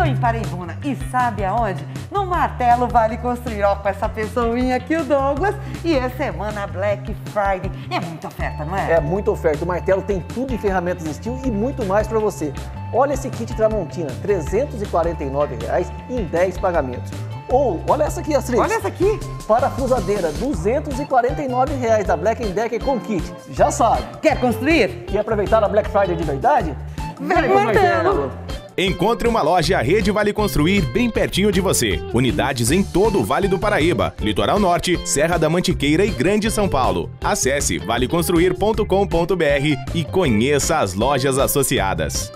Estou em Paraibuna e sabe aonde? No Martelo Vale Construir. Ó, com essa pessoinha aqui, o Douglas. E é semana Black Friday. É muita oferta, não é? É muita oferta. O Martelo tem tudo em ferramentas Steel e muito mais para você. Olha esse kit Tramontina, 349 reais em 10 pagamentos. Ou, olha essa aqui, Astrid. Olha essa aqui. Parafusadeira, 249 reais da Black Decker com kit. Já sabe. Quer construir? Quer aproveitar a Black Friday de verdade? Vem Martelo. Encontre uma loja Rede Vale Construir bem pertinho de você. Unidades em todo o Vale do Paraíba, Litoral Norte, Serra da Mantiqueira e Grande São Paulo. Acesse valeconstruir.com.br e conheça as lojas associadas.